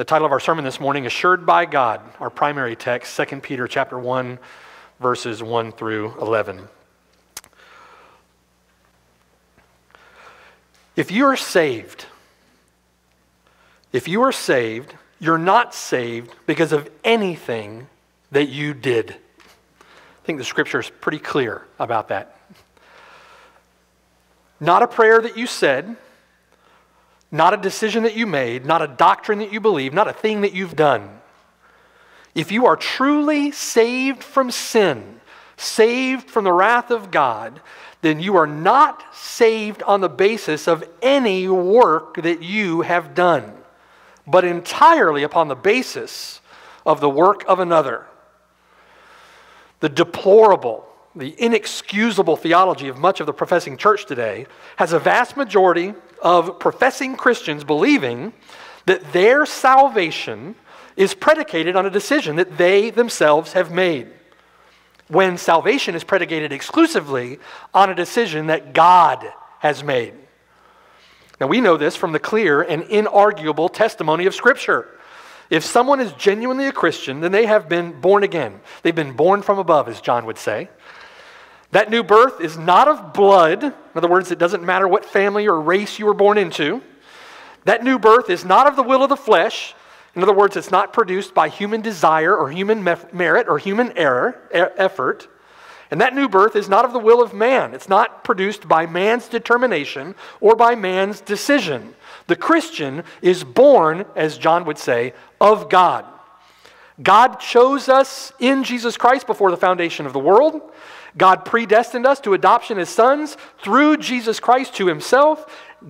The title of our sermon this morning, Assured by God, our primary text, 2 Peter chapter 1, verses 1 through 11. If you are saved, if you are saved, you're not saved because of anything that you did. I think the scripture is pretty clear about that. Not a prayer that you said, not a decision that you made, not a doctrine that you believe, not a thing that you've done. If you are truly saved from sin, saved from the wrath of God, then you are not saved on the basis of any work that you have done, but entirely upon the basis of the work of another. The deplorable, the inexcusable theology of much of the professing church today has a vast majority of professing Christians believing that their salvation is predicated on a decision that they themselves have made. When salvation is predicated exclusively on a decision that God has made. Now, we know this from the clear and inarguable testimony of Scripture. If someone is genuinely a Christian, then they have been born again. They've been born from above, as John would say. That new birth is not of blood. In other words, it doesn't matter what family or race you were born into. That new birth is not of the will of the flesh. In other words, it's not produced by human desire or human merit or human error, effort. And that new birth is not of the will of man. It's not produced by man's determination or by man's decision. The Christian is born, as John would say, of God. God chose us in Jesus Christ before the foundation of the world. God predestined us to adoption as sons through Jesus Christ to himself.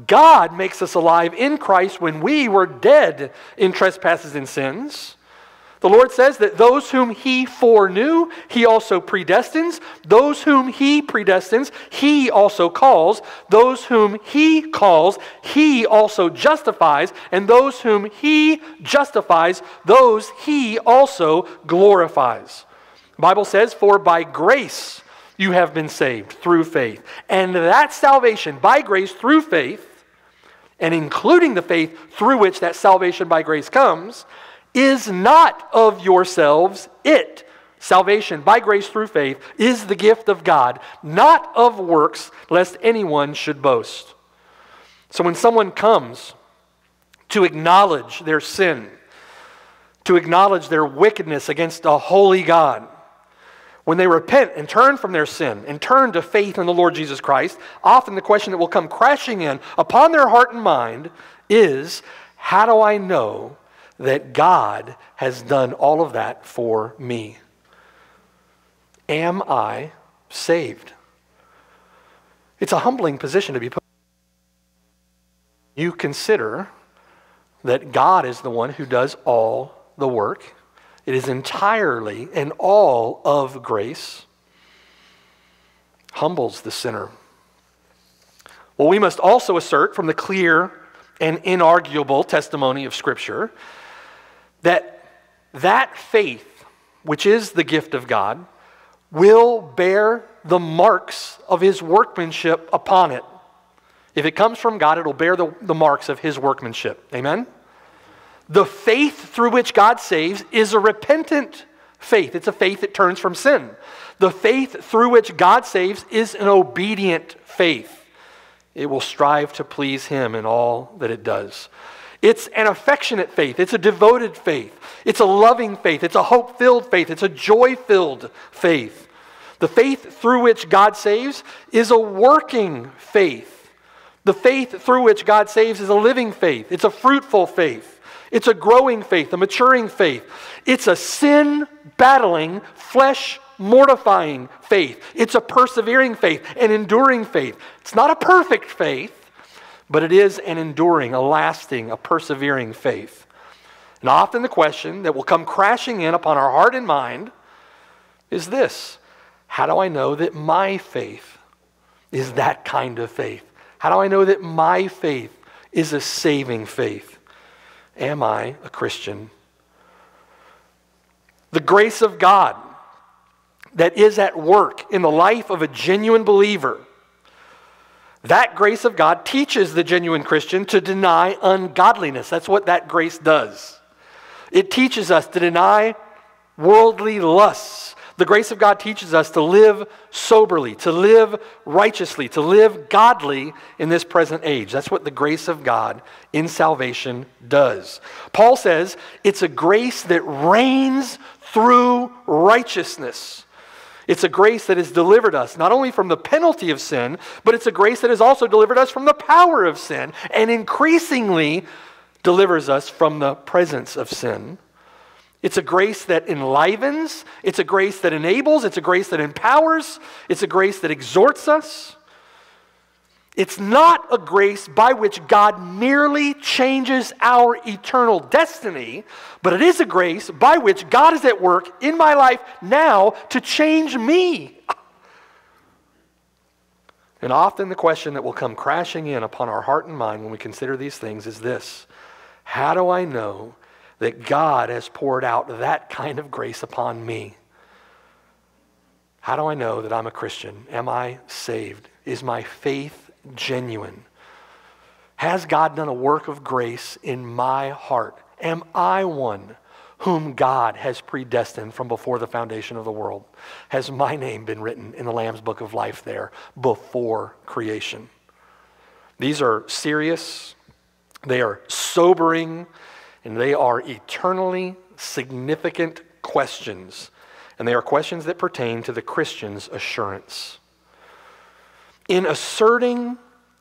God makes us alive in Christ when we were dead in trespasses and sins. The Lord says that those whom He foreknew, He also predestines. Those whom He predestines, He also calls. Those whom He calls, He also justifies. And those whom He justifies, those He also glorifies. The Bible says, For by grace you have been saved through faith. And that salvation by grace through faith, and including the faith through which that salvation by grace comes, is not of yourselves. It, salvation by grace through faith, is the gift of God, not of works, lest anyone should boast. So when someone comes to acknowledge their sin, to acknowledge their wickedness against a holy God, when they repent and turn from their sin and turn to faith in the Lord Jesus Christ, often the question that will come crashing in upon their heart and mind is how do I know that God has done all of that for me. Am I saved? It's a humbling position to be put. You consider that God is the one who does all the work. It is entirely and all of grace. Humbles the sinner. Well, we must also assert from the clear and inarguable testimony of Scripture that that faith, which is the gift of God, will bear the marks of his workmanship upon it. If it comes from God, it'll bear the, the marks of his workmanship. Amen? The faith through which God saves is a repentant faith. It's a faith that turns from sin. The faith through which God saves is an obedient faith. It will strive to please him in all that it does. It's an affectionate faith. It's a devoted faith. It's a loving faith. It's a hope filled faith. It's a joy filled faith. The faith through which God saves is a working faith. The faith through which God saves is a living faith. It's a fruitful faith. It's a growing faith, a maturing faith. It's a sin battling, flesh mortifying faith. It's a persevering faith, an enduring faith. It's not a perfect faith, but it is an enduring, a lasting, a persevering faith. And often the question that will come crashing in upon our heart and mind is this How do I know that my faith is that kind of faith? How do I know that my faith is a saving faith? Am I a Christian? The grace of God that is at work in the life of a genuine believer that grace of God teaches the genuine Christian to deny ungodliness. That's what that grace does. It teaches us to deny worldly lusts. The grace of God teaches us to live soberly, to live righteously, to live godly in this present age. That's what the grace of God in salvation does. Paul says it's a grace that reigns through righteousness. It's a grace that has delivered us not only from the penalty of sin, but it's a grace that has also delivered us from the power of sin and increasingly delivers us from the presence of sin. It's a grace that enlivens, it's a grace that enables, it's a grace that empowers, it's a grace that exhorts us. It's not a grace by which God merely changes our eternal destiny, but it is a grace by which God is at work in my life now to change me. And often the question that will come crashing in upon our heart and mind when we consider these things is this How do I know that God has poured out that kind of grace upon me? How do I know that I'm a Christian? Am I saved? Is my faith genuine? Has God done a work of grace in my heart? Am I one whom God has predestined from before the foundation of the world? Has my name been written in the Lamb's book of life there before creation? These are serious, they are sobering, and they are eternally significant questions. And they are questions that pertain to the Christian's assurance. In asserting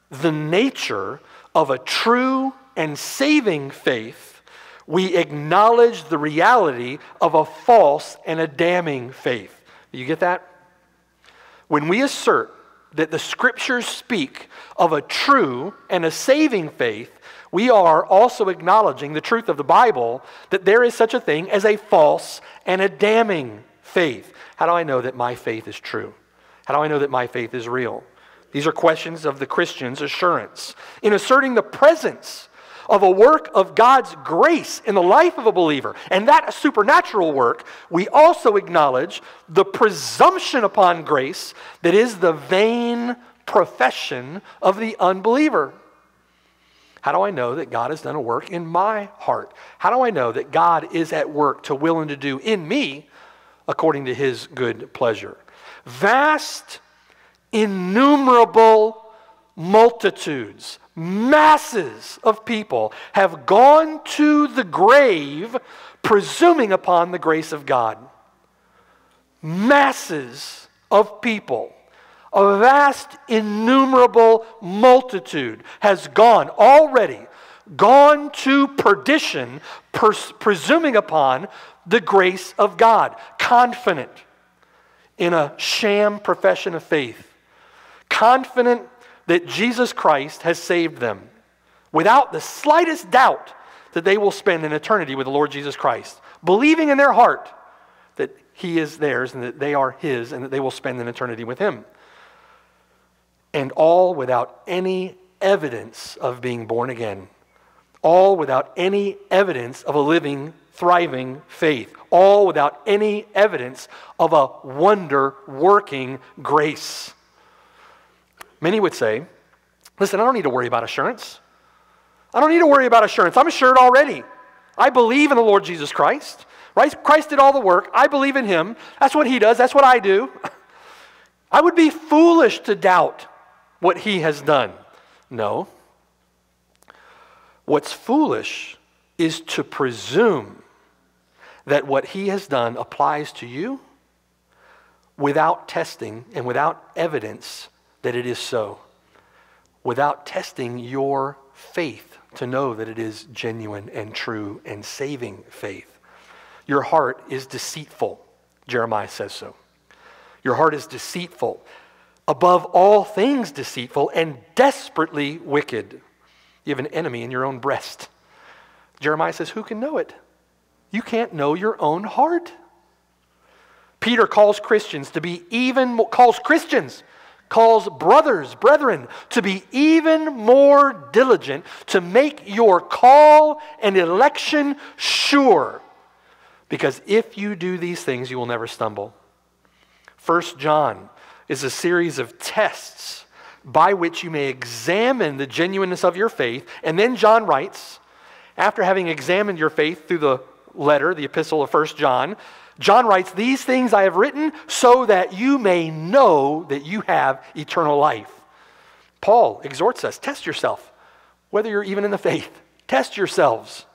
the nature of a true and saving faith, we acknowledge the reality of a false and a damning faith. You get that? When we assert that the scriptures speak of a true and a saving faith, we are also acknowledging the truth of the Bible that there is such a thing as a false and a damning faith. How do I know that my faith is true? How do I know that my faith is real? These are questions of the Christian's assurance. In asserting the presence of a work of God's grace in the life of a believer, and that supernatural work, we also acknowledge the presumption upon grace that is the vain profession of the unbeliever. How do I know that God has done a work in my heart? How do I know that God is at work to will and to do in me according to his good pleasure? Vast, innumerable multitudes, masses of people have gone to the grave presuming upon the grace of God. Masses of people a vast, innumerable multitude has gone already, gone to perdition, pers- presuming upon the grace of God, confident in a sham profession of faith, confident that Jesus Christ has saved them, without the slightest doubt that they will spend an eternity with the Lord Jesus Christ, believing in their heart that He is theirs and that they are His and that they will spend an eternity with Him and all without any evidence of being born again. All without any evidence of a living, thriving faith. All without any evidence of a wonder working grace. Many would say, listen, I don't need to worry about assurance. I don't need to worry about assurance. I'm assured already. I believe in the Lord Jesus Christ. Right? Christ did all the work. I believe in him. That's what he does. That's what I do. I would be foolish to doubt what he has done. No. What's foolish is to presume that what he has done applies to you without testing and without evidence that it is so, without testing your faith to know that it is genuine and true and saving faith. Your heart is deceitful, Jeremiah says so. Your heart is deceitful above all things deceitful and desperately wicked. You have an enemy in your own breast. Jeremiah says, Who can know it? You can't know your own heart. Peter calls Christians to be even more, calls Christians, calls brothers, brethren, to be even more diligent to make your call and election sure. Because if you do these things, you will never stumble. First John is a series of tests by which you may examine the genuineness of your faith. And then John writes, after having examined your faith through the letter, the epistle of 1 John, John writes, These things I have written so that you may know that you have eternal life. Paul exhorts us test yourself, whether you're even in the faith. Test yourselves.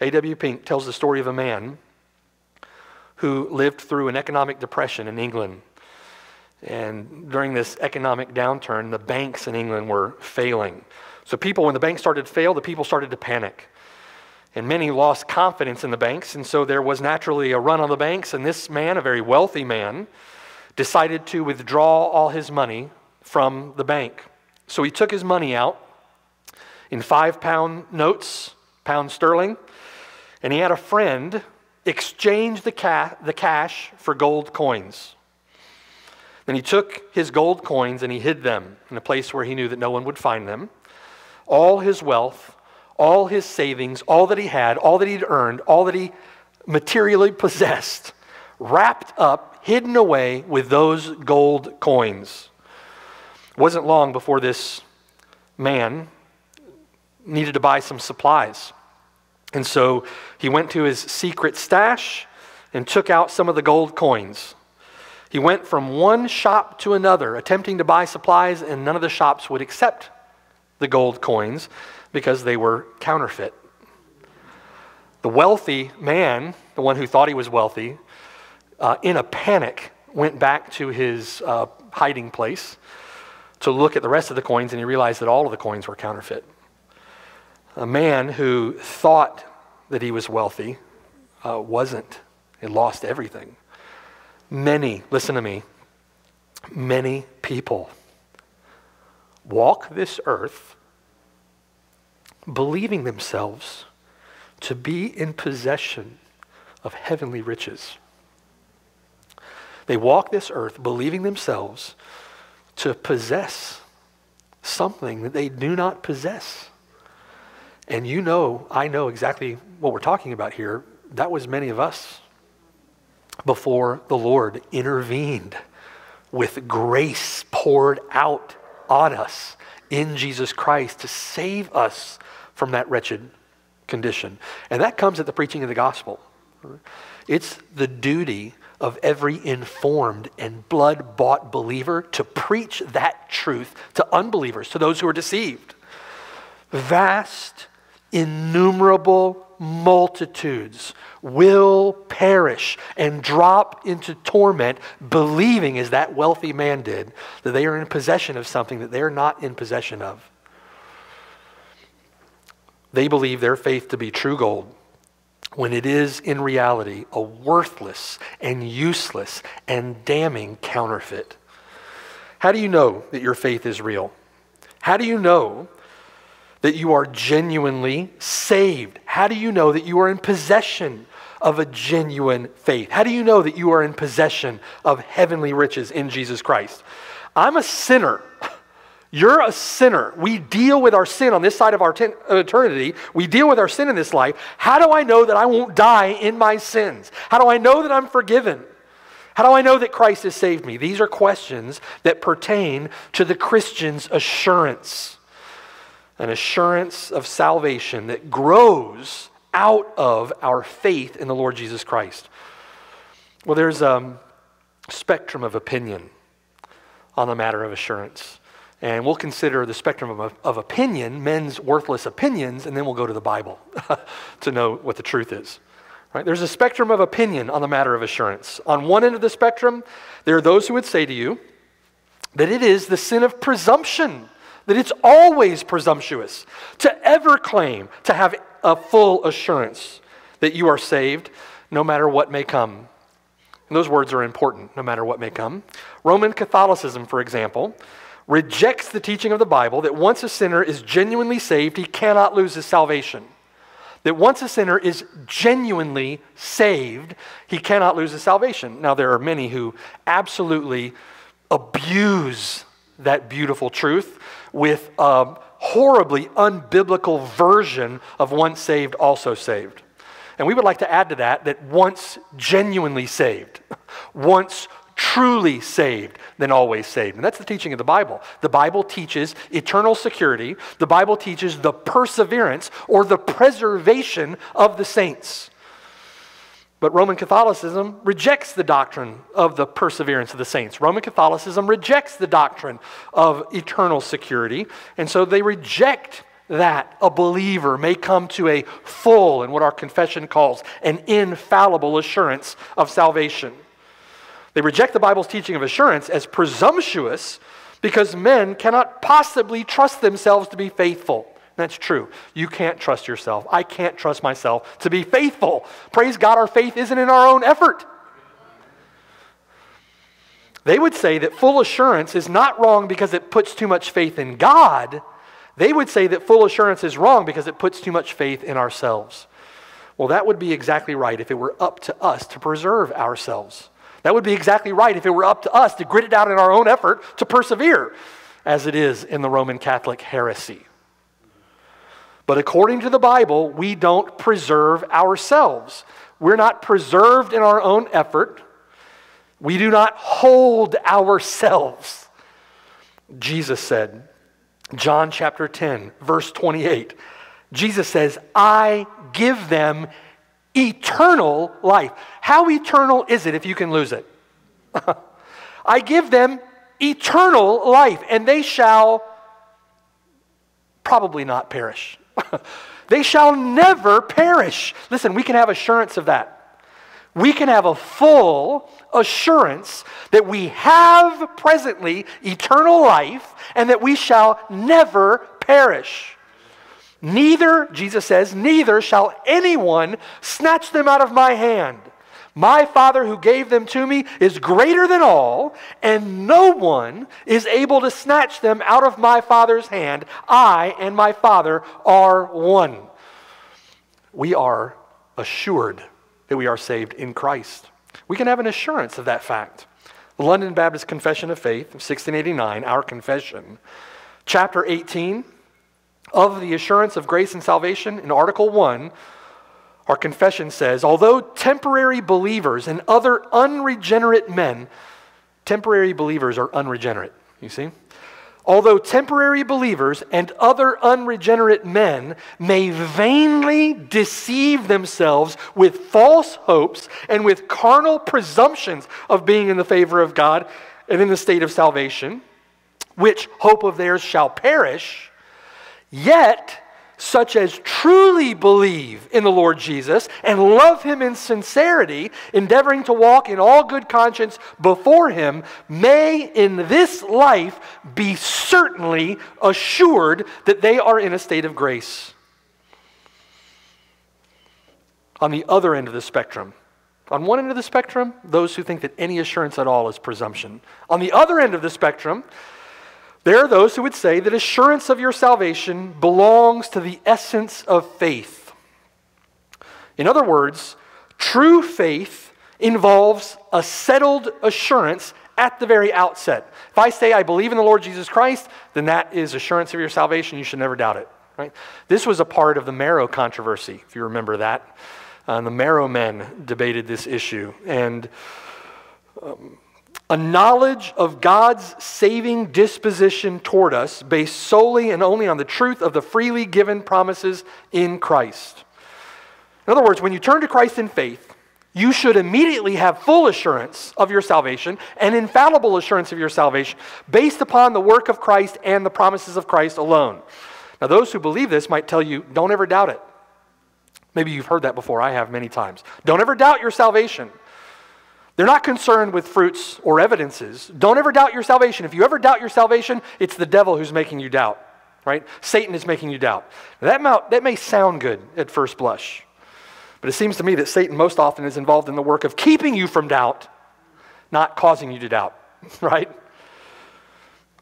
A.W. Pink tells the story of a man who lived through an economic depression in England. And during this economic downturn, the banks in England were failing. So, people, when the banks started to fail, the people started to panic. And many lost confidence in the banks, and so there was naturally a run on the banks. And this man, a very wealthy man, decided to withdraw all his money from the bank. So he took his money out in five pound notes, pound sterling, and he had a friend exchange the, ca- the cash for gold coins. Then he took his gold coins and he hid them in a place where he knew that no one would find them. All his wealth all his savings, all that he had, all that he'd earned, all that he materially possessed, wrapped up, hidden away with those gold coins. It wasn't long before this man needed to buy some supplies. And so he went to his secret stash and took out some of the gold coins. He went from one shop to another, attempting to buy supplies, and none of the shops would accept the gold coins because they were counterfeit. The wealthy man, the one who thought he was wealthy, uh, in a panic went back to his uh, hiding place to look at the rest of the coins and he realized that all of the coins were counterfeit. A man who thought that he was wealthy uh, wasn't, he lost everything. Many, listen to me, many people walk this earth believing themselves to be in possession of heavenly riches. They walk this earth believing themselves to possess something that they do not possess. And you know, I know exactly what we're talking about here. That was many of us before the Lord intervened with grace poured out on us in Jesus Christ to save us from that wretched condition. And that comes at the preaching of the gospel. It's the duty of every informed and blood bought believer to preach that truth to unbelievers, to those who are deceived. Vast, innumerable multitudes will perish and drop into torment, believing, as that wealthy man did, that they are in possession of something that they are not in possession of. They believe their faith to be true gold when it is in reality a worthless and useless and damning counterfeit. How do you know that your faith is real? How do you know that you are genuinely saved? How do you know that you are in possession of a genuine faith? How do you know that you are in possession of heavenly riches in Jesus Christ? I'm a sinner. You're a sinner. We deal with our sin on this side of our ten- eternity. We deal with our sin in this life. How do I know that I won't die in my sins? How do I know that I'm forgiven? How do I know that Christ has saved me? These are questions that pertain to the Christian's assurance an assurance of salvation that grows out of our faith in the Lord Jesus Christ. Well, there's a spectrum of opinion on the matter of assurance. And we'll consider the spectrum of, of opinion, men's worthless opinions, and then we'll go to the Bible to know what the truth is. Right? There's a spectrum of opinion on the matter of assurance. On one end of the spectrum, there are those who would say to you that it is the sin of presumption, that it's always presumptuous to ever claim to have a full assurance that you are saved no matter what may come. And those words are important, no matter what may come. Roman Catholicism, for example, rejects the teaching of the Bible that once a sinner is genuinely saved, he cannot lose his salvation. That once a sinner is genuinely saved, he cannot lose his salvation. Now, there are many who absolutely abuse that beautiful truth with a horribly unbiblical version of once saved, also saved. And we would like to add to that that once genuinely saved, once truly saved than always saved. And that's the teaching of the Bible. The Bible teaches eternal security, the Bible teaches the perseverance or the preservation of the saints. But Roman Catholicism rejects the doctrine of the perseverance of the saints. Roman Catholicism rejects the doctrine of eternal security, and so they reject that a believer may come to a full, and what our confession calls an infallible assurance of salvation. They reject the Bible's teaching of assurance as presumptuous because men cannot possibly trust themselves to be faithful. That's true. You can't trust yourself. I can't trust myself to be faithful. Praise God, our faith isn't in our own effort. They would say that full assurance is not wrong because it puts too much faith in God they would say that full assurance is wrong because it puts too much faith in ourselves. Well, that would be exactly right if it were up to us to preserve ourselves. That would be exactly right if it were up to us to grit it out in our own effort to persevere, as it is in the Roman Catholic heresy. But according to the Bible, we don't preserve ourselves. We're not preserved in our own effort. We do not hold ourselves. Jesus said, John chapter 10, verse 28. Jesus says, I give them eternal life. How eternal is it if you can lose it? I give them eternal life, and they shall probably not perish. they shall never perish. Listen, we can have assurance of that. We can have a full assurance that we have presently eternal life and that we shall never perish. Neither, Jesus says, neither shall anyone snatch them out of my hand. My Father who gave them to me is greater than all, and no one is able to snatch them out of my Father's hand. I and my Father are one. We are assured that we are saved in Christ. We can have an assurance of that fact. The London Baptist Confession of Faith, 1689, our confession, chapter 18 of the assurance of grace and salvation, in Article 1, our confession says, although temporary believers and other unregenerate men, temporary believers are unregenerate, you see? Although temporary believers and other unregenerate men may vainly deceive themselves with false hopes and with carnal presumptions of being in the favor of God and in the state of salvation, which hope of theirs shall perish, yet such as truly believe in the Lord Jesus and love him in sincerity, endeavoring to walk in all good conscience before him, may in this life be certainly assured that they are in a state of grace. On the other end of the spectrum, on one end of the spectrum, those who think that any assurance at all is presumption. On the other end of the spectrum, there are those who would say that assurance of your salvation belongs to the essence of faith. In other words, true faith involves a settled assurance at the very outset. If I say I believe in the Lord Jesus Christ, then that is assurance of your salvation. You should never doubt it. Right? This was a part of the Marrow controversy, if you remember that. Uh, the Marrow men debated this issue. And um, a knowledge of God's saving disposition toward us based solely and only on the truth of the freely given promises in Christ. In other words, when you turn to Christ in faith, you should immediately have full assurance of your salvation and infallible assurance of your salvation based upon the work of Christ and the promises of Christ alone. Now, those who believe this might tell you, don't ever doubt it. Maybe you've heard that before. I have many times. Don't ever doubt your salvation. They're not concerned with fruits or evidences. Don't ever doubt your salvation. If you ever doubt your salvation, it's the devil who's making you doubt, right? Satan is making you doubt. Now, that, may, that may sound good at first blush, but it seems to me that Satan most often is involved in the work of keeping you from doubt, not causing you to doubt, right?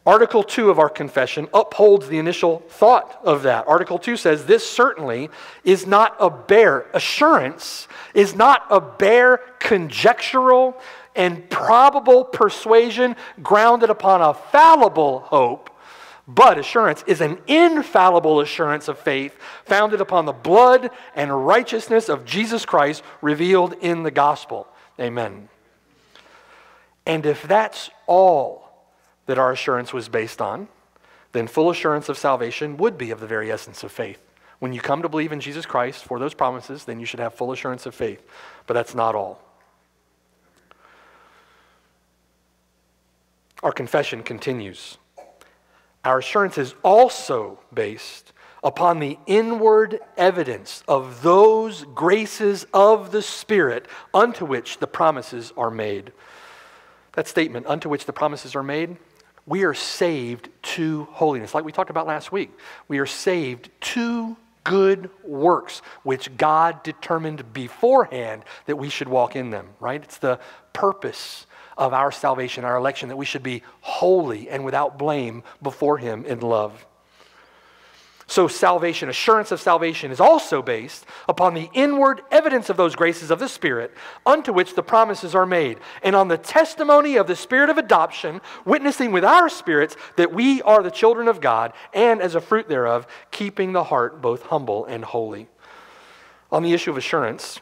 Article 2 of our confession upholds the initial thought of that. Article 2 says this certainly is not a bare assurance, is not a bare conjectural and probable persuasion grounded upon a fallible hope, but assurance is an infallible assurance of faith founded upon the blood and righteousness of Jesus Christ revealed in the gospel. Amen. And if that's all that our assurance was based on, then full assurance of salvation would be of the very essence of faith. When you come to believe in Jesus Christ for those promises, then you should have full assurance of faith. But that's not all. Our confession continues. Our assurance is also based upon the inward evidence of those graces of the Spirit unto which the promises are made. That statement, unto which the promises are made, we are saved to holiness. Like we talked about last week, we are saved to good works, which God determined beforehand that we should walk in them, right? It's the purpose of our salvation, our election, that we should be holy and without blame before Him in love. So, salvation, assurance of salvation, is also based upon the inward evidence of those graces of the Spirit unto which the promises are made, and on the testimony of the Spirit of adoption, witnessing with our spirits that we are the children of God, and as a fruit thereof, keeping the heart both humble and holy. On the issue of assurance,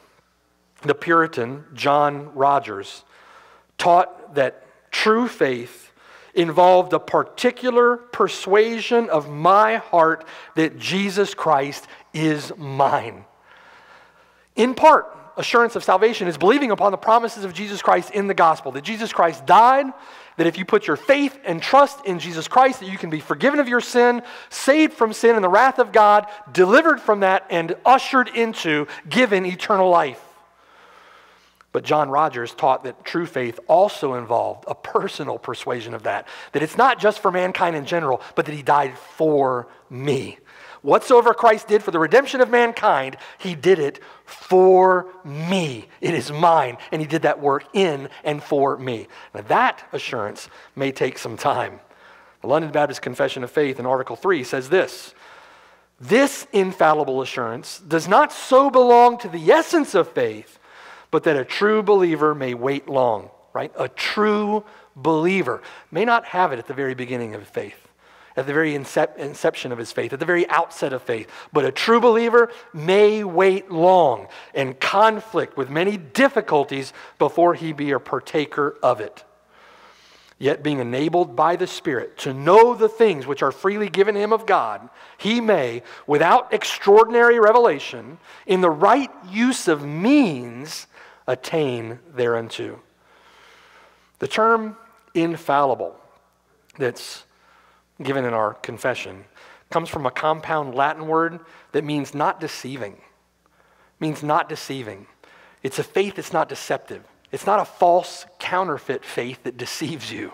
the Puritan John Rogers taught that true faith involved a particular persuasion of my heart that Jesus Christ is mine. In part, assurance of salvation is believing upon the promises of Jesus Christ in the gospel that Jesus Christ died, that if you put your faith and trust in Jesus Christ, that you can be forgiven of your sin, saved from sin and the wrath of God, delivered from that, and ushered into given eternal life. But John Rogers taught that true faith also involved a personal persuasion of that. That it's not just for mankind in general, but that he died for me. Whatsoever Christ did for the redemption of mankind, he did it for me. It is mine. And he did that work in and for me. Now, that assurance may take some time. The London Baptist Confession of Faith in Article 3 says this This infallible assurance does not so belong to the essence of faith but that a true believer may wait long, right? A true believer may not have it at the very beginning of faith, at the very incep- inception of his faith, at the very outset of faith. But a true believer may wait long and conflict with many difficulties before he be a partaker of it. Yet, being enabled by the Spirit to know the things which are freely given him of God, he may, without extraordinary revelation, in the right use of means, attain thereunto. The term infallible that's given in our confession comes from a compound Latin word that means not deceiving. Means not deceiving. It's a faith that's not deceptive. It's not a false counterfeit faith that deceives you.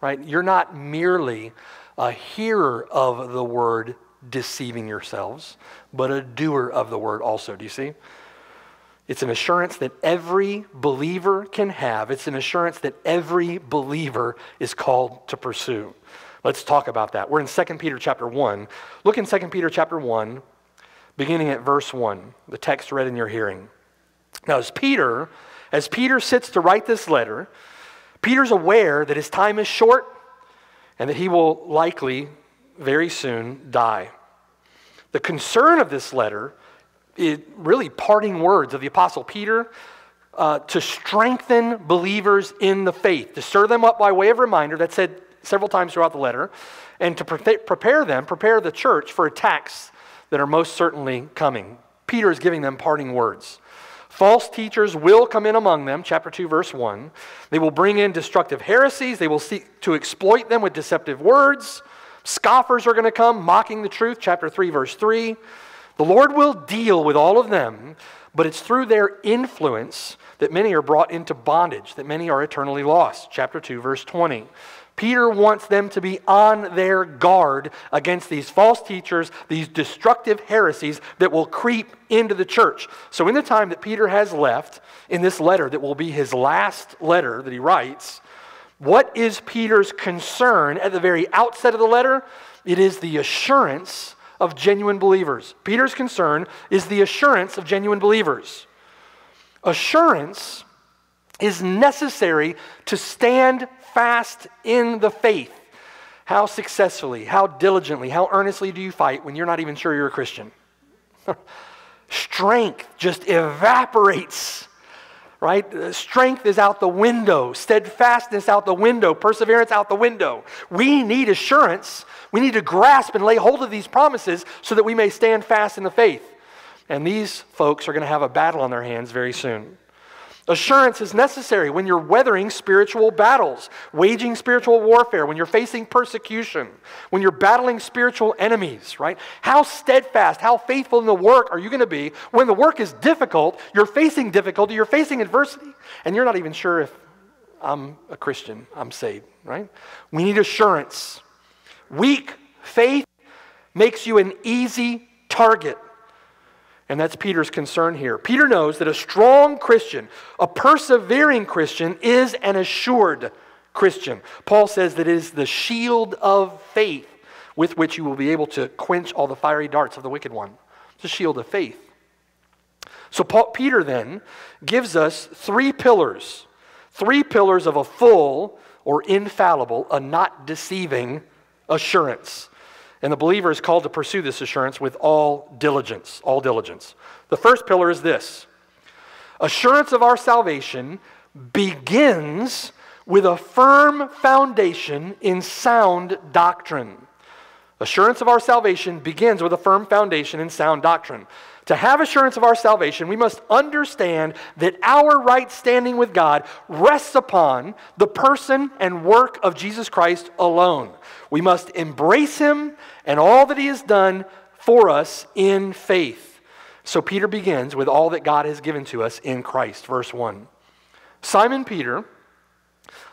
Right? You're not merely a hearer of the word deceiving yourselves, but a doer of the word also. Do you see? It's an assurance that every believer can have. It's an assurance that every believer is called to pursue. Let's talk about that. We're in 2 Peter chapter 1. Look in 2 Peter chapter 1, beginning at verse 1, the text read in your hearing. Now, as Peter, as Peter sits to write this letter, Peter's aware that his time is short and that he will likely very soon die. The concern of this letter it, really parting words of the Apostle Peter uh, to strengthen believers in the faith, to stir them up by way of reminder, that said several times throughout the letter, and to pre- prepare them, prepare the church for attacks that are most certainly coming. Peter is giving them parting words. False teachers will come in among them, chapter 2, verse 1. They will bring in destructive heresies. They will seek to exploit them with deceptive words. Scoffers are going to come, mocking the truth, chapter 3, verse 3. The Lord will deal with all of them, but it's through their influence that many are brought into bondage, that many are eternally lost. Chapter 2, verse 20. Peter wants them to be on their guard against these false teachers, these destructive heresies that will creep into the church. So, in the time that Peter has left, in this letter that will be his last letter that he writes, what is Peter's concern at the very outset of the letter? It is the assurance of genuine believers. Peter's concern is the assurance of genuine believers. Assurance is necessary to stand fast in the faith. How successfully, how diligently, how earnestly do you fight when you're not even sure you're a Christian? Strength just evaporates right? Uh, strength is out the window, steadfastness out the window, perseverance out the window. We need assurance. We need to grasp and lay hold of these promises so that we may stand fast in the faith. And these folks are going to have a battle on their hands very soon. Assurance is necessary when you're weathering spiritual battles, waging spiritual warfare, when you're facing persecution, when you're battling spiritual enemies, right? How steadfast, how faithful in the work are you going to be when the work is difficult, you're facing difficulty, you're facing adversity, and you're not even sure if I'm a Christian, I'm saved, right? We need assurance. Weak faith makes you an easy target. And that's Peter's concern here. Peter knows that a strong Christian, a persevering Christian, is an assured Christian. Paul says that it is the shield of faith with which you will be able to quench all the fiery darts of the wicked one. It's a shield of faith. So Paul, Peter then gives us three pillars, three pillars of a full or infallible, a not deceiving assurance. And the believer is called to pursue this assurance with all diligence, all diligence. The first pillar is this assurance of our salvation begins with a firm foundation in sound doctrine. Assurance of our salvation begins with a firm foundation in sound doctrine. To have assurance of our salvation, we must understand that our right standing with God rests upon the person and work of Jesus Christ alone. We must embrace him and all that he has done for us in faith. So Peter begins with all that God has given to us in Christ. Verse 1. Simon Peter,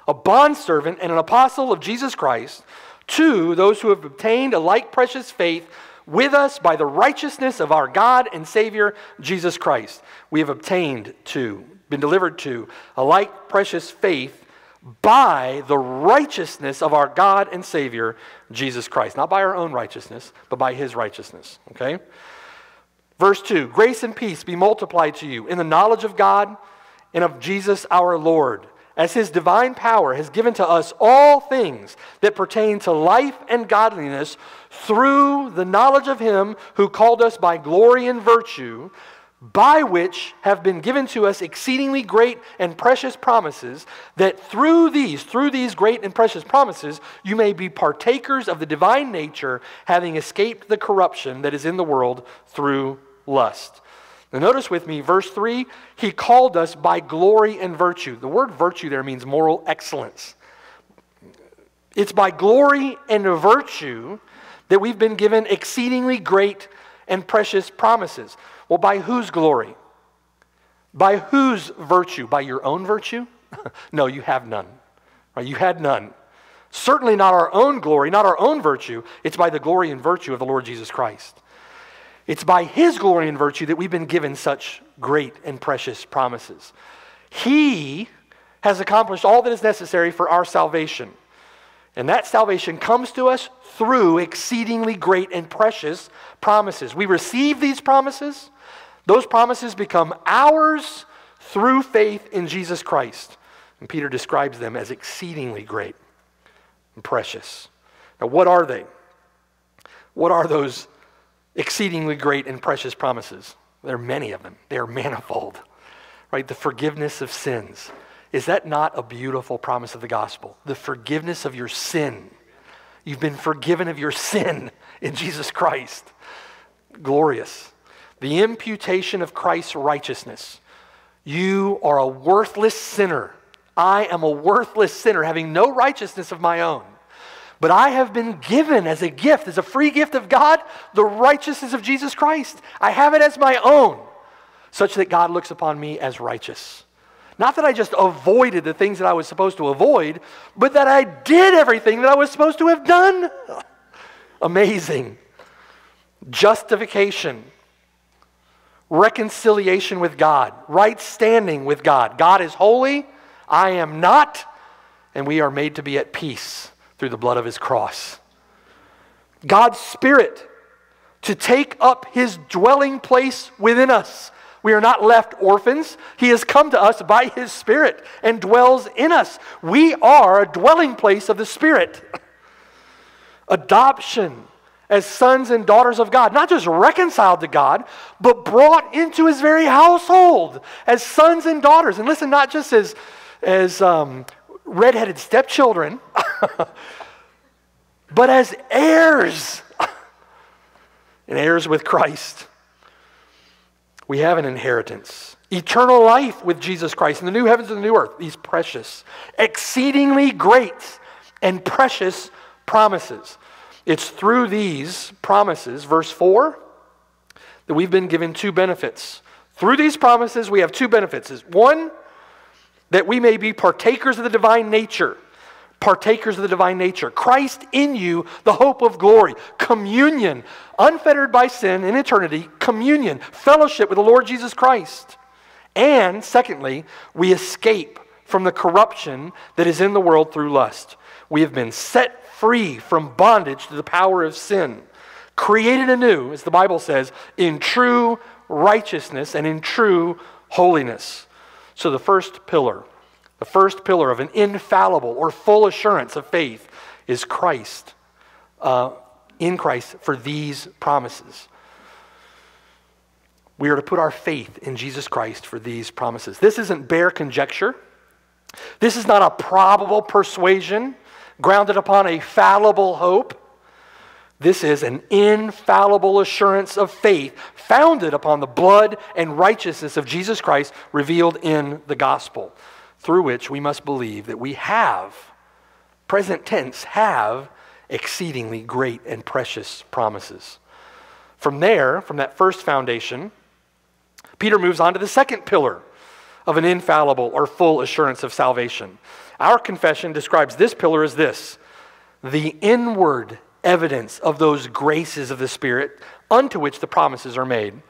a bondservant and an apostle of Jesus Christ, to those who have obtained a like precious faith with us by the righteousness of our God and Savior, Jesus Christ. We have obtained to, been delivered to, a like precious faith by the righteousness of our God and Savior, Jesus Christ. Not by our own righteousness, but by His righteousness. Okay? Verse 2 Grace and peace be multiplied to you in the knowledge of God and of Jesus our Lord as his divine power has given to us all things that pertain to life and godliness through the knowledge of him who called us by glory and virtue, by which have been given to us exceedingly great and precious promises, that through these, through these great and precious promises, you may be partakers of the divine nature, having escaped the corruption that is in the world through lust. Now, notice with me, verse 3 He called us by glory and virtue. The word virtue there means moral excellence. It's by glory and virtue that we've been given exceedingly great and precious promises. Well, by whose glory? By whose virtue? By your own virtue? no, you have none. You had none. Certainly not our own glory, not our own virtue. It's by the glory and virtue of the Lord Jesus Christ. It's by His glory and virtue that we've been given such great and precious promises. He has accomplished all that is necessary for our salvation. And that salvation comes to us through exceedingly great and precious promises. We receive these promises, those promises become ours through faith in Jesus Christ. And Peter describes them as exceedingly great and precious. Now, what are they? What are those exceedingly great and precious promises. There are many of them, they are manifold, right? The forgiveness of sins. Is that not a beautiful promise of the gospel? The forgiveness of your sin. You've been forgiven of your sin in Jesus Christ. Glorious. The imputation of Christ's righteousness. You are a worthless sinner. I am a worthless sinner, having no righteousness of my own. But I have been given as a gift, as a free gift of God, the righteousness of Jesus Christ. I have it as my own, such that God looks upon me as righteous. Not that I just avoided the things that I was supposed to avoid, but that I did everything that I was supposed to have done. Amazing. Justification, reconciliation with God, right standing with God. God is holy, I am not, and we are made to be at peace through the blood of his cross. God's Spirit to take up his dwelling place within us. We are not left orphans. He has come to us by his Spirit and dwells in us. We are a dwelling place of the Spirit. Adoption as sons and daughters of God, not just reconciled to God, but brought into his very household as sons and daughters. And listen, not just as, as um, redheaded stepchildren, but as heirs, and heirs with Christ. We have an inheritance. Eternal life with Jesus Christ in the new heavens and the new earth. These precious, exceedingly great, and precious promises. It's through these promises, verse 4, that we've been given two benefits. Through these promises, we have two benefits. One, that we may be partakers of the divine nature. Partakers of the divine nature. Christ in you, the hope of glory. Communion, unfettered by sin in eternity. Communion, fellowship with the Lord Jesus Christ. And secondly, we escape from the corruption that is in the world through lust. We have been set free from bondage to the power of sin, created anew, as the Bible says, in true righteousness and in true holiness. So, the first pillar, the first pillar of an infallible or full assurance of faith is Christ, uh, in Christ for these promises. We are to put our faith in Jesus Christ for these promises. This isn't bare conjecture. This is not a probable persuasion grounded upon a fallible hope. This is an infallible assurance of faith founded upon the blood and righteousness of Jesus Christ revealed in the gospel, through which we must believe that we have, present tense, have exceedingly great and precious promises. From there, from that first foundation, Peter moves on to the second pillar of an infallible or full assurance of salvation. Our confession describes this pillar as this the inward evidence of those graces of the Spirit unto which the promises are made.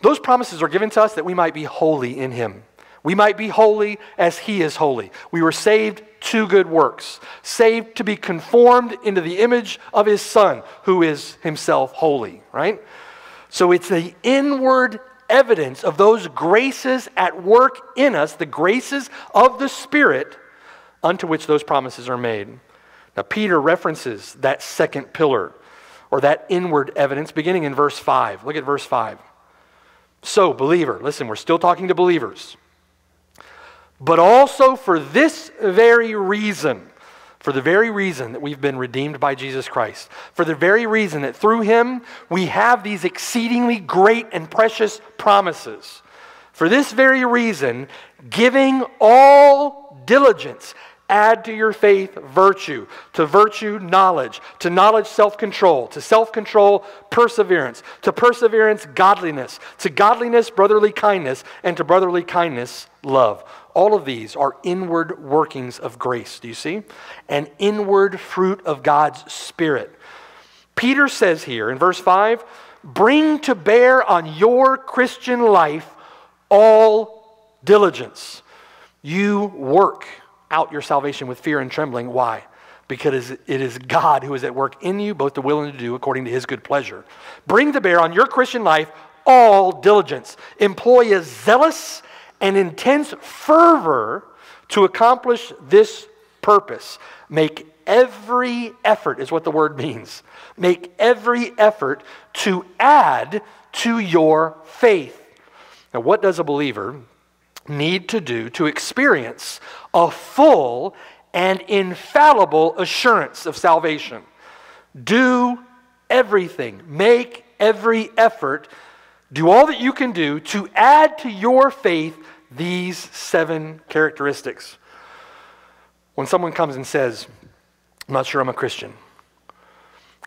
Those promises are given to us that we might be holy in Him. We might be holy as He is holy. We were saved to good works, saved to be conformed into the image of His Son, who is Himself holy, right? So it's the inward evidence of those graces at work in us, the graces of the Spirit, unto which those promises are made. Now, Peter references that second pillar or that inward evidence beginning in verse 5. Look at verse 5. So, believer, listen, we're still talking to believers. But also for this very reason, for the very reason that we've been redeemed by Jesus Christ, for the very reason that through him we have these exceedingly great and precious promises. For this very reason, giving all diligence, Add to your faith virtue, to virtue, knowledge, to knowledge, self control, to self control, perseverance, to perseverance, godliness, to godliness, brotherly kindness, and to brotherly kindness, love. All of these are inward workings of grace. Do you see? An inward fruit of God's Spirit. Peter says here in verse 5 bring to bear on your Christian life all diligence. You work out your salvation with fear and trembling. Why? Because it is God who is at work in you, both to will and to do according to his good pleasure. Bring to bear on your Christian life all diligence. Employ a zealous and intense fervor to accomplish this purpose. Make every effort, is what the word means. Make every effort to add to your faith. Now, what does a believer need to do to experience a full and infallible assurance of salvation. Do everything, make every effort, do all that you can do to add to your faith these seven characteristics. When someone comes and says, I'm not sure I'm a Christian,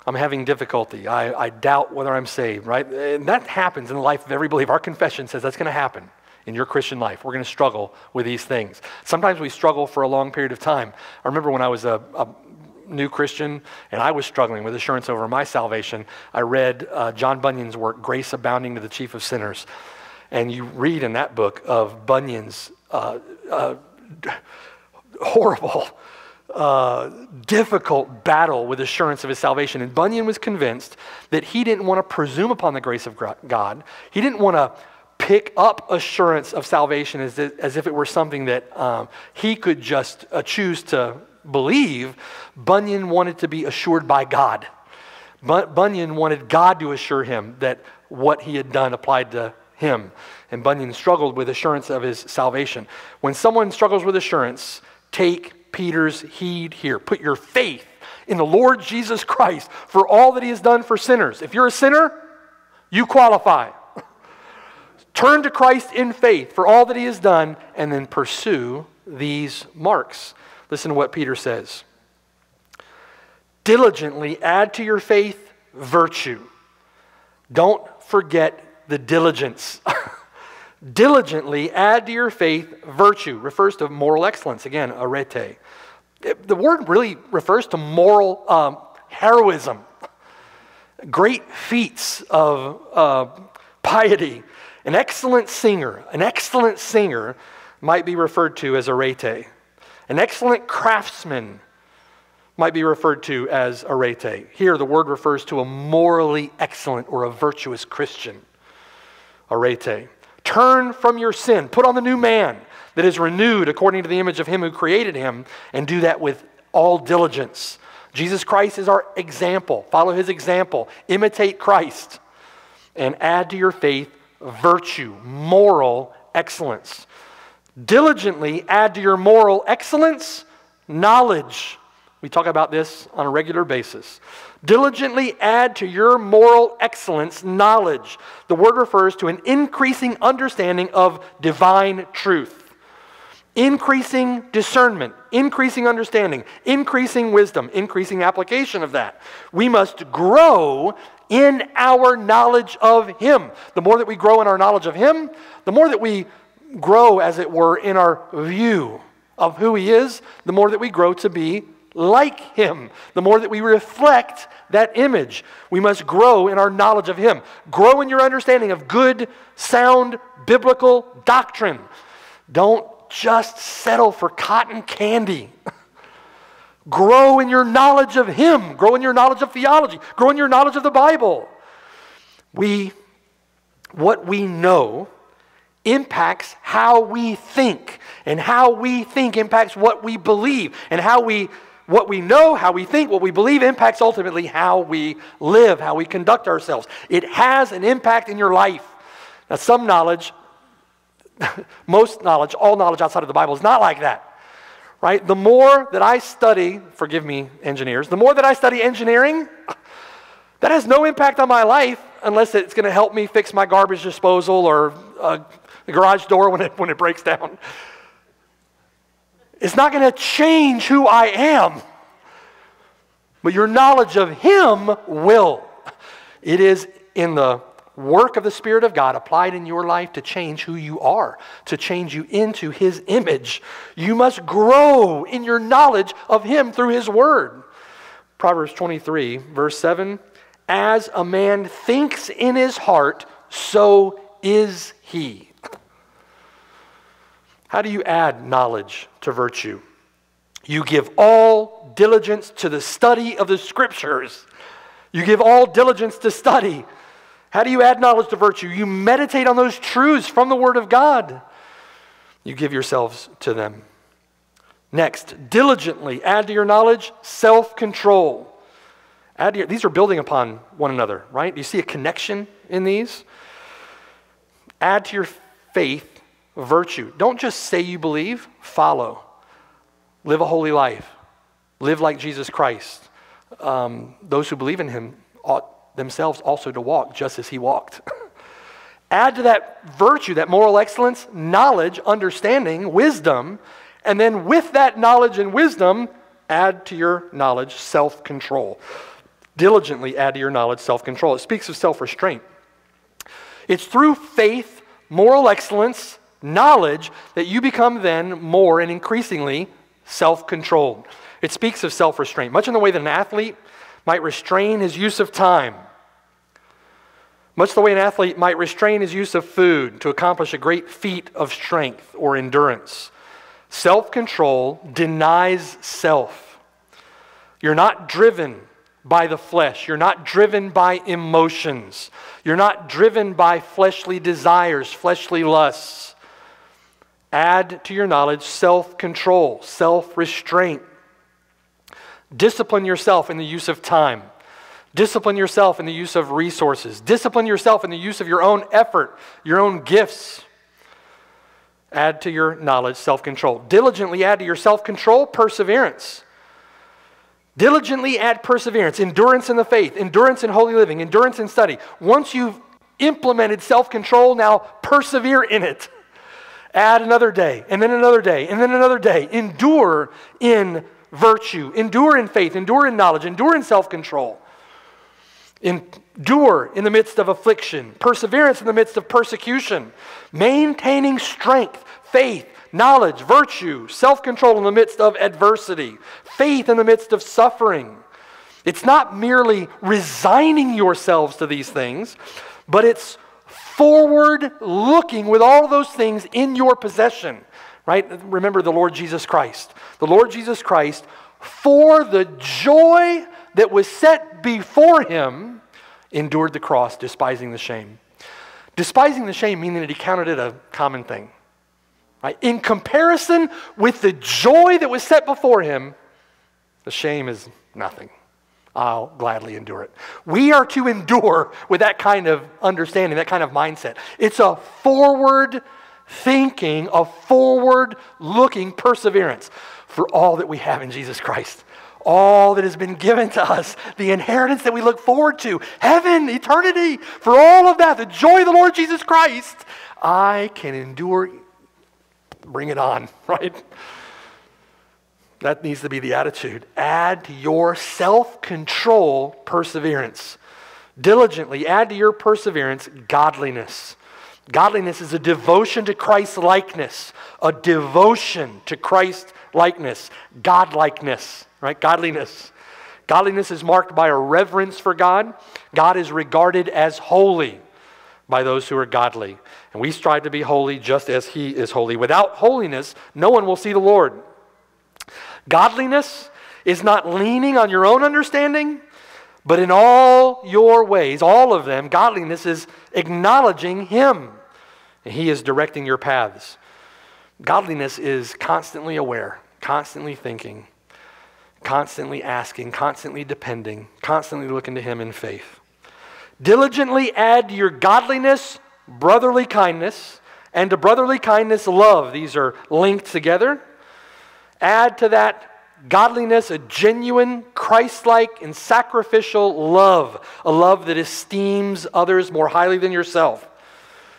I'm having difficulty, I, I doubt whether I'm saved, right? And that happens in the life of every believer. Our confession says that's going to happen in your Christian life. We're going to struggle with these things. Sometimes we struggle for a long period of time. I remember when I was a, a new Christian and I was struggling with assurance over my salvation, I read uh, John Bunyan's work, Grace Abounding to the Chief of Sinners. And you read in that book of Bunyan's uh, uh, horrible, uh, difficult battle with assurance of his salvation. And Bunyan was convinced that he didn't want to presume upon the grace of God. He didn't want to pick up assurance of salvation as, as if it were something that um, he could just uh, choose to believe. Bunyan wanted to be assured by God. Bunyan wanted God to assure him that what he had done applied to him. And Bunyan struggled with assurance of his salvation. When someone struggles with assurance, take Peter's heed here. Put your faith in the Lord Jesus Christ for all that he has done for sinners. If you're a sinner, you qualify. Turn to Christ in faith for all that he has done and then pursue these marks. Listen to what Peter says. Diligently add to your faith virtue. Don't forget the diligence. Diligently add to your faith virtue. Refers to moral excellence. Again, arete. The word really refers to moral um, heroism, great feats of uh, piety. An excellent singer, an excellent singer might be referred to as arete. An excellent craftsman might be referred to as arete. Here, the word refers to a morally excellent or a virtuous Christian. Arete. Turn from your sin, put on the new man that is renewed according to the image of him who created him, and do that with all diligence. Jesus Christ is our example. Follow his example. Imitate Christ. And add to your faith virtue, moral excellence. Diligently add to your moral excellence knowledge we talk about this on a regular basis. Diligently add to your moral excellence knowledge. The word refers to an increasing understanding of divine truth, increasing discernment, increasing understanding, increasing wisdom, increasing application of that. We must grow in our knowledge of Him. The more that we grow in our knowledge of Him, the more that we grow, as it were, in our view of who He is, the more that we grow to be like Him. The more that we reflect that image, we must grow in our knowledge of Him. Grow in your understanding of good, sound, biblical doctrine. Don't just settle for cotton candy. grow in your knowledge of Him. Grow in your knowledge of theology. Grow in your knowledge of the Bible. We, what we know, impacts how we think. And how we think impacts what we believe. And how we what we know, how we think, what we believe impacts ultimately how we live, how we conduct ourselves. It has an impact in your life. Now, some knowledge, most knowledge, all knowledge outside of the Bible is not like that. Right? The more that I study, forgive me, engineers, the more that I study engineering, that has no impact on my life unless it's going to help me fix my garbage disposal or uh, the garage door when it, when it breaks down. It's not going to change who I am. But your knowledge of Him will. It is in the work of the Spirit of God applied in your life to change who you are, to change you into His image. You must grow in your knowledge of Him through His Word. Proverbs 23, verse 7 As a man thinks in his heart, so is he. How do you add knowledge to virtue? You give all diligence to the study of the scriptures. You give all diligence to study. How do you add knowledge to virtue? You meditate on those truths from the Word of God. You give yourselves to them. Next, diligently add to your knowledge self control. Add these are building upon one another, right? Do you see a connection in these? Add to your faith virtue. Don't just say you believe, follow. Live a holy life. Live like Jesus Christ. Um, those who believe in him ought themselves also to walk just as he walked. Add to that virtue, that moral excellence, knowledge, understanding, wisdom, and then with that knowledge and wisdom, add to your knowledge self control. Diligently add to your knowledge self control. It speaks of self restraint. It's through faith, moral excellence, knowledge that you become then more and increasingly self controlled. It speaks of self restraint, much in the way that an athlete might restrain his use of time, much the way an athlete might restrain his use of food to accomplish a great feat of strength or endurance. Self control denies self. You're not driven by the flesh. You're not driven by emotions. You're not driven by fleshly desires, fleshly lusts. Add to your knowledge self control, self restraint. Discipline yourself in the use of time. Discipline yourself in the use of resources. Discipline yourself in the use of your own effort, your own gifts. Add to your knowledge self control. Diligently add to your self control perseverance. Diligently add perseverance, endurance in the faith, endurance in holy living, endurance in study. Once you've implemented self control, now persevere in it. Add another day, and then another day, and then another day. Endure in virtue, endure in faith, endure in knowledge, endure in self control. Endure in the midst of affliction, perseverance in the midst of persecution, maintaining strength, faith, knowledge, virtue, self control in the midst of adversity, faith in the midst of suffering. It's not merely resigning yourselves to these things, but it's forward looking with all those things in your possession. Right? Remember the Lord Jesus Christ. The Lord Jesus Christ, for the joy that was set before him, endured the cross, despising the shame. Despising the shame meaning that he counted it a common thing. Right? In comparison with the joy that was set before him, the shame is nothing. I'll gladly endure it. We are to endure with that kind of understanding, that kind of mindset. It's a forward thinking, a forward looking perseverance for all that we have in Jesus Christ. All that has been given to us, the inheritance that we look forward to, heaven, eternity, for all of that, the joy of the Lord Jesus Christ, I can endure bring it on, right? That needs to be the attitude. Add to your self control perseverance. Diligently add to your perseverance godliness. Godliness is a devotion to Christ likeness, a devotion to Christ likeness, godlikeness, right? Godliness. Godliness is marked by a reverence for God. God is regarded as holy by those who are godly. And we strive to be holy just as He is holy. Without holiness, no one will see the Lord. Godliness is not leaning on your own understanding, but in all your ways, all of them, godliness is acknowledging Him. And He is directing your paths. Godliness is constantly aware, constantly thinking, constantly asking, constantly depending, constantly looking to Him in faith. Diligently add to your godliness brotherly kindness, and to brotherly kindness, love. These are linked together. Add to that godliness a genuine, Christ like, and sacrificial love, a love that esteems others more highly than yourself.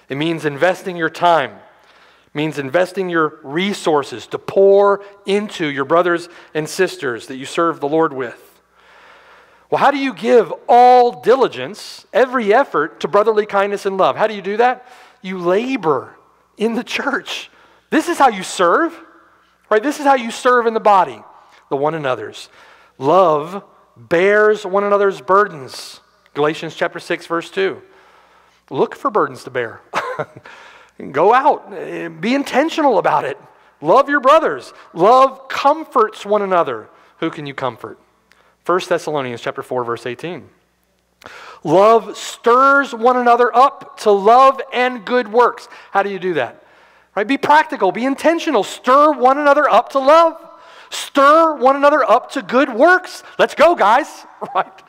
It means investing your time, it means investing your resources to pour into your brothers and sisters that you serve the Lord with. Well, how do you give all diligence, every effort to brotherly kindness and love? How do you do that? You labor in the church. This is how you serve, right? This is how you serve in the body, the one another's. Love bears one another's burdens. Galatians chapter 6, verse 2. Look for burdens to bear. Go out, be intentional about it. Love your brothers. Love comforts one another. Who can you comfort? 1 Thessalonians chapter 4 verse 18. Love stirs one another up to love and good works. How do you do that? Right? Be practical, be intentional. Stir one another up to love. Stir one another up to good works. Let's go, guys. Right?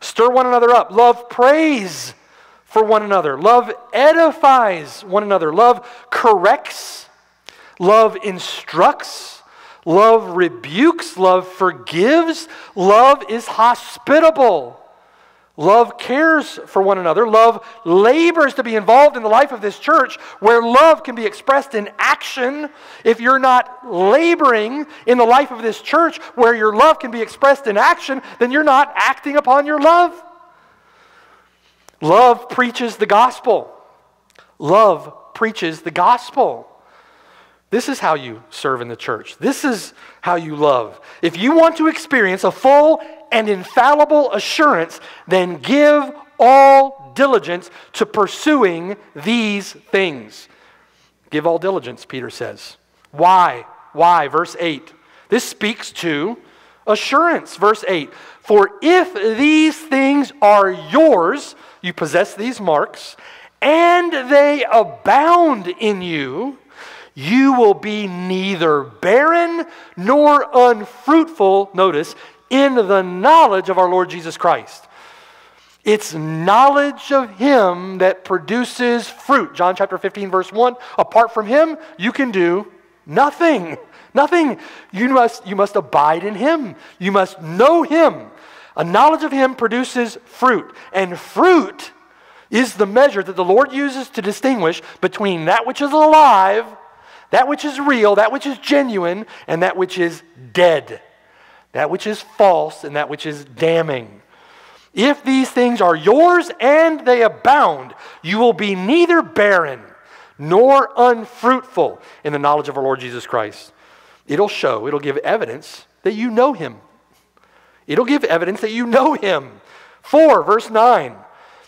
Stir one another up. Love prays for one another. Love edifies one another. Love corrects. Love instructs. Love rebukes, love forgives, love is hospitable. Love cares for one another. Love labors to be involved in the life of this church where love can be expressed in action. If you're not laboring in the life of this church where your love can be expressed in action, then you're not acting upon your love. Love preaches the gospel. Love preaches the gospel. This is how you serve in the church. This is how you love. If you want to experience a full and infallible assurance, then give all diligence to pursuing these things. Give all diligence, Peter says. Why? Why? Verse 8. This speaks to assurance. Verse 8. For if these things are yours, you possess these marks, and they abound in you, you will be neither barren nor unfruitful, notice, in the knowledge of our Lord Jesus Christ. It's knowledge of Him that produces fruit. John chapter 15, verse 1. Apart from Him, you can do nothing. Nothing. You must, you must abide in Him. You must know Him. A knowledge of Him produces fruit. And fruit is the measure that the Lord uses to distinguish between that which is alive, that which is real, that which is genuine, and that which is dead, that which is false, and that which is damning. If these things are yours and they abound, you will be neither barren nor unfruitful in the knowledge of our Lord Jesus Christ. It'll show, it'll give evidence that you know him. It'll give evidence that you know him. 4, verse 9.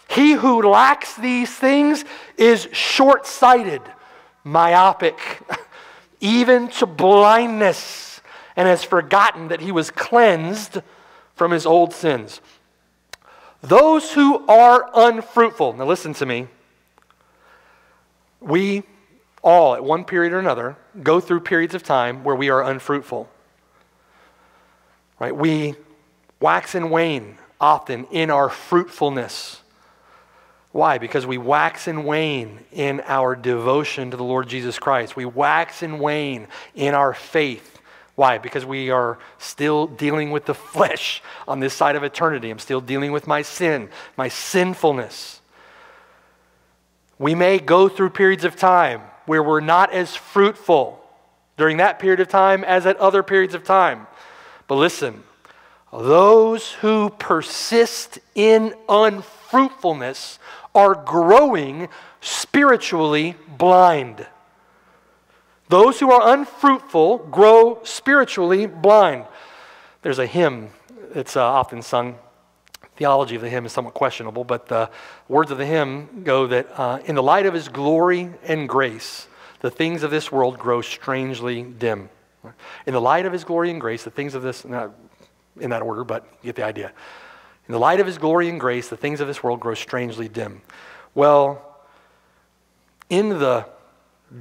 He who lacks these things is short sighted, myopic, even to blindness, and has forgotten that he was cleansed from his old sins. Those who are unfruitful, now listen to me. We all, at one period or another, go through periods of time where we are unfruitful. Right? We wax and wane often in our fruitfulness. Why? Because we wax and wane in our devotion to the Lord Jesus Christ. We wax and wane in our faith. Why? Because we are still dealing with the flesh on this side of eternity. I'm still dealing with my sin, my sinfulness. We may go through periods of time where we're not as fruitful during that period of time as at other periods of time. But listen, those who persist in unfruitfulness are growing spiritually blind. Those who are unfruitful grow spiritually blind. There's a hymn that's uh, often sung. Theology of the hymn is somewhat questionable, but the words of the hymn go that uh, in the light of his glory and grace, the things of this world grow strangely dim. In the light of his glory and grace, the things of this, not in that order, but you get the idea. In the light of his glory and grace, the things of this world grow strangely dim. Well, in the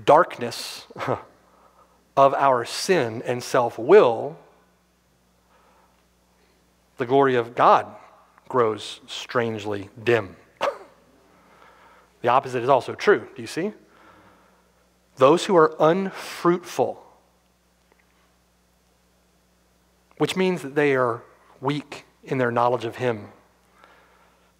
darkness of our sin and self will, the glory of God grows strangely dim. the opposite is also true. Do you see? Those who are unfruitful, which means that they are weak in their knowledge of Him.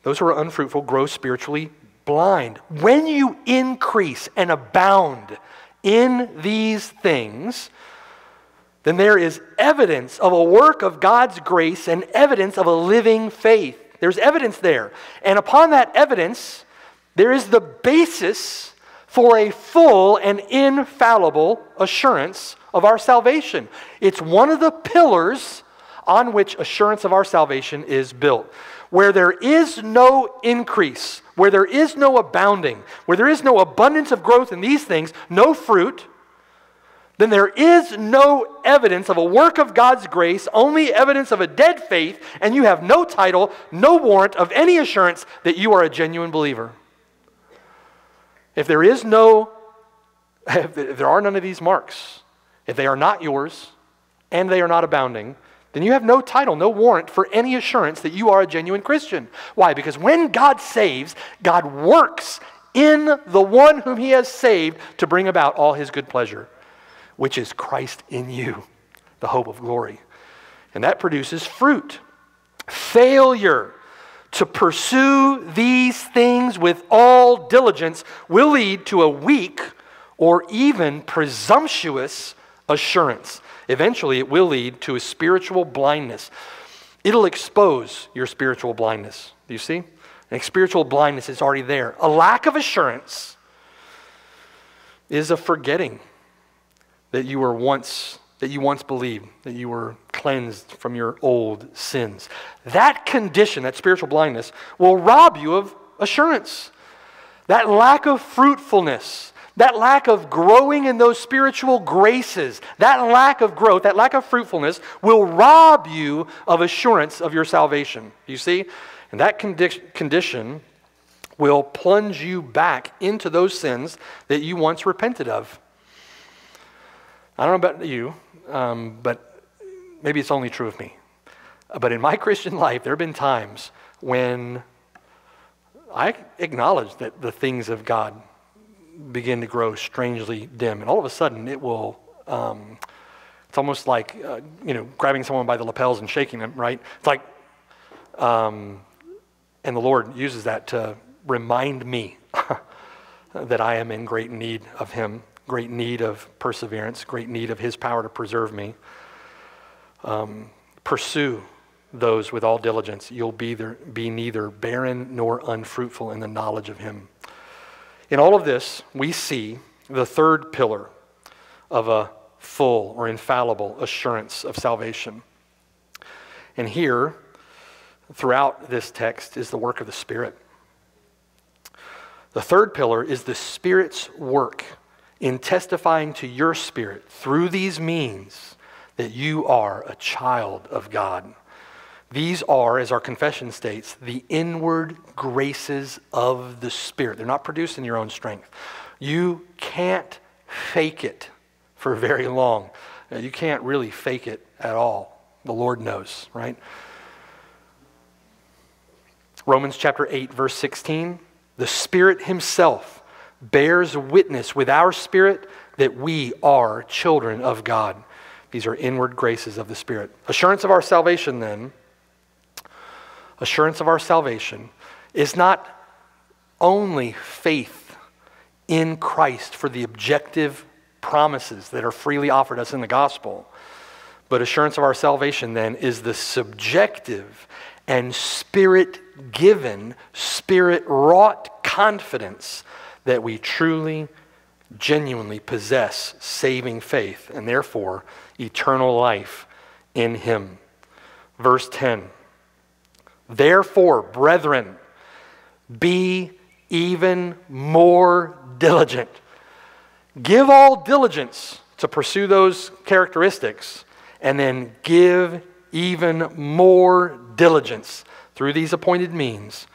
Those who are unfruitful grow spiritually blind. When you increase and abound in these things, then there is evidence of a work of God's grace and evidence of a living faith. There's evidence there. And upon that evidence, there is the basis for a full and infallible assurance of our salvation. It's one of the pillars on which assurance of our salvation is built. Where there is no increase, where there is no abounding, where there is no abundance of growth in these things, no fruit, then there is no evidence of a work of God's grace, only evidence of a dead faith, and you have no title, no warrant of any assurance that you are a genuine believer. If there is no, if there are none of these marks, if they are not yours and they are not abounding, then you have no title, no warrant for any assurance that you are a genuine Christian. Why? Because when God saves, God works in the one whom he has saved to bring about all his good pleasure, which is Christ in you, the hope of glory. And that produces fruit. Failure to pursue these things with all diligence will lead to a weak or even presumptuous assurance. Eventually, it will lead to a spiritual blindness. It'll expose your spiritual blindness. Do you see? And spiritual blindness is already there. A lack of assurance is a forgetting that you were once that you once believed, that you were cleansed from your old sins. That condition, that spiritual blindness, will rob you of assurance. That lack of fruitfulness, that lack of growing in those spiritual graces, that lack of growth, that lack of fruitfulness will rob you of assurance of your salvation. You see? And that condi- condition will plunge you back into those sins that you once repented of. I don't know about you, um, but maybe it's only true of me. But in my Christian life, there have been times when I acknowledge that the things of God begin to grow strangely dim. And all of a sudden, it will, um, it's almost like, uh, you know, grabbing someone by the lapels and shaking them, right? It's like, um, and the Lord uses that to remind me that I am in great need of Him, great need of perseverance, great need of His power to preserve me. Um, pursue those with all diligence. You'll be, there, be neither barren nor unfruitful in the knowledge of Him. In all of this, we see the third pillar of a full or infallible assurance of salvation. And here, throughout this text, is the work of the Spirit. The third pillar is the Spirit's work in testifying to your spirit through these means that you are a child of God. These are, as our confession states, the inward graces of the Spirit. They're not produced in your own strength. You can't fake it for very long. You can't really fake it at all. The Lord knows, right? Romans chapter 8, verse 16 the Spirit Himself bears witness with our spirit that we are children of God. These are inward graces of the Spirit. Assurance of our salvation, then, assurance of our salvation is not only faith in Christ for the objective promises that are freely offered us in the gospel, but assurance of our salvation then is the subjective and spirit given, spirit wrought confidence that we truly, genuinely possess saving faith and therefore eternal life in Him. Verse 10 Therefore, brethren, be even more diligent. Give all diligence to pursue those characteristics, and then give even more diligence through these appointed means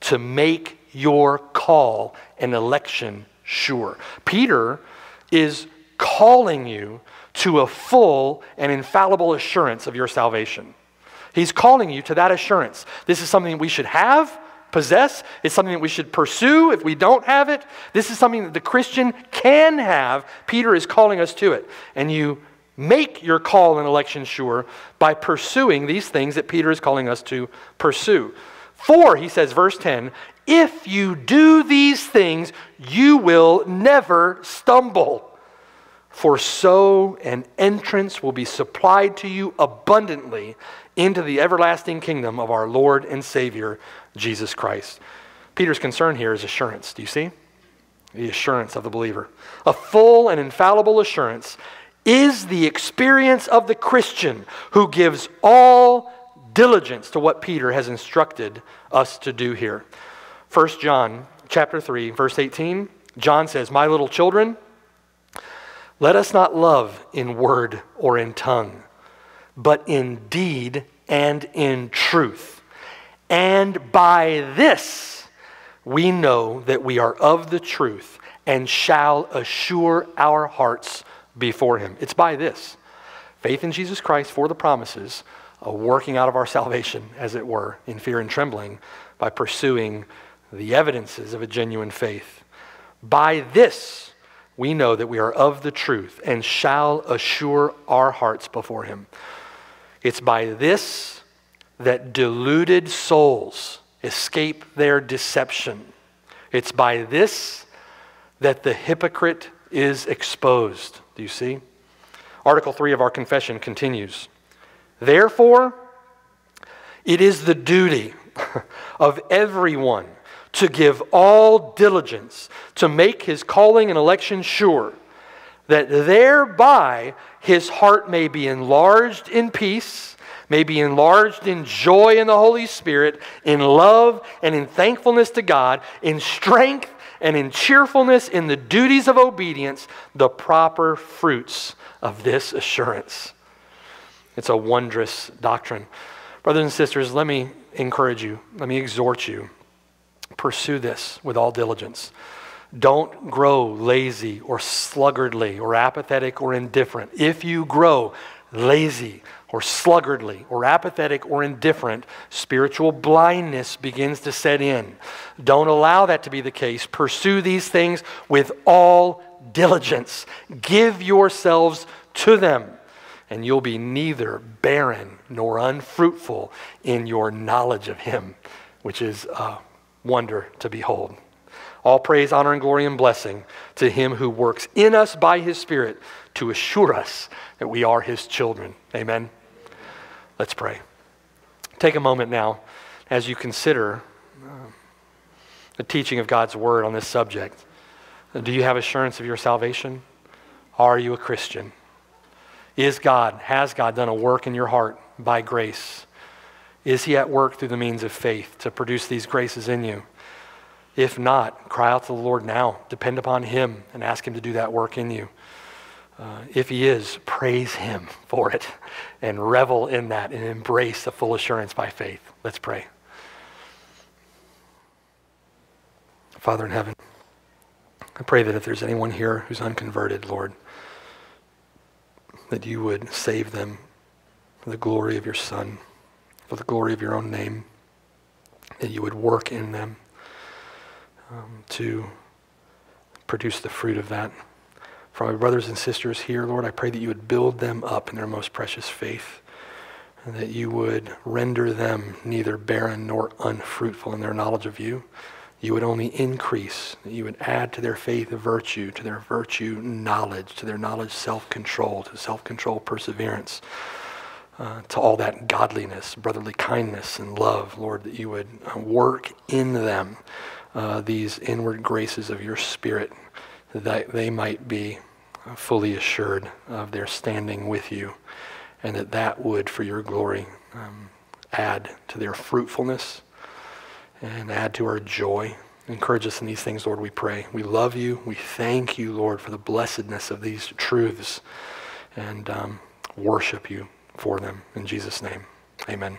to make your call and election sure. Peter is calling you to a full and infallible assurance of your salvation. He's calling you to that assurance. This is something we should have, possess. It's something that we should pursue if we don't have it. This is something that the Christian can have. Peter is calling us to it. And you make your call and election sure by pursuing these things that Peter is calling us to pursue. For, he says, verse 10, if you do these things, you will never stumble. For so an entrance will be supplied to you abundantly into the everlasting kingdom of our Lord and Savior, Jesus Christ. Peter's concern here is assurance. Do you see? The assurance of the believer. A full and infallible assurance is the experience of the Christian who gives all diligence to what Peter has instructed us to do here. 1 John chapter 3 verse 18 John says, "My little children, let us not love in word or in tongue, but in deed and in truth. And by this we know that we are of the truth and shall assure our hearts before Him. It's by this faith in Jesus Christ for the promises, a working out of our salvation, as it were, in fear and trembling, by pursuing the evidences of a genuine faith. By this, we know that we are of the truth and shall assure our hearts before Him. It's by this that deluded souls escape their deception. It's by this that the hypocrite is exposed. Do you see? Article 3 of our confession continues. Therefore, it is the duty of everyone to give all diligence to make his calling and election sure, that thereby his heart may be enlarged in peace, may be enlarged in joy in the Holy Spirit, in love and in thankfulness to God, in strength and in cheerfulness in the duties of obedience, the proper fruits of this assurance. It's a wondrous doctrine. Brothers and sisters, let me encourage you, let me exhort you Pursue this with all diligence. Don't grow lazy or sluggardly or apathetic or indifferent. If you grow lazy or sluggardly or apathetic or indifferent, spiritual blindness begins to set in. Don't allow that to be the case. Pursue these things with all diligence. Give yourselves to them, and you'll be neither barren nor unfruitful in your knowledge of Him, which is a wonder to behold. All praise, honor, and glory and blessing to Him who works in us by His Spirit to assure us that we are His children. Amen. Let's pray. Take a moment now as you consider uh, the teaching of God's Word on this subject. Do you have assurance of your salvation? Are you a Christian? Is God, has God done a work in your heart by grace? Is He at work through the means of faith to produce these graces in you? If not, cry out to the Lord now. Depend upon Him and ask Him to do that work in you. Uh, if He is, praise Him for it and revel in that and embrace the full assurance by faith. Let's pray. Father in heaven, I pray that if there's anyone here who's unconverted, Lord, that you would save them for the glory of your Son, for the glory of your own name, that you would work in them um, to produce the fruit of that. For my brothers and sisters here, Lord, I pray that you would build them up in their most precious faith, and that you would render them neither barren nor unfruitful in their knowledge of you you would only increase, that you would add to their faith virtue, to their virtue knowledge, to their knowledge self control, to self control perseverance, uh, to all that godliness, brotherly kindness, and love, Lord, that you would uh, work in them uh, these inward graces of your Spirit, that they might be fully assured of their standing with you, and that that would, for your glory, um, add to their fruitfulness and add to our joy. Encourage us in these things, Lord, we pray. We love you. We thank you, Lord, for the blessedness of these truths and um, worship you for them. In Jesus' name, amen.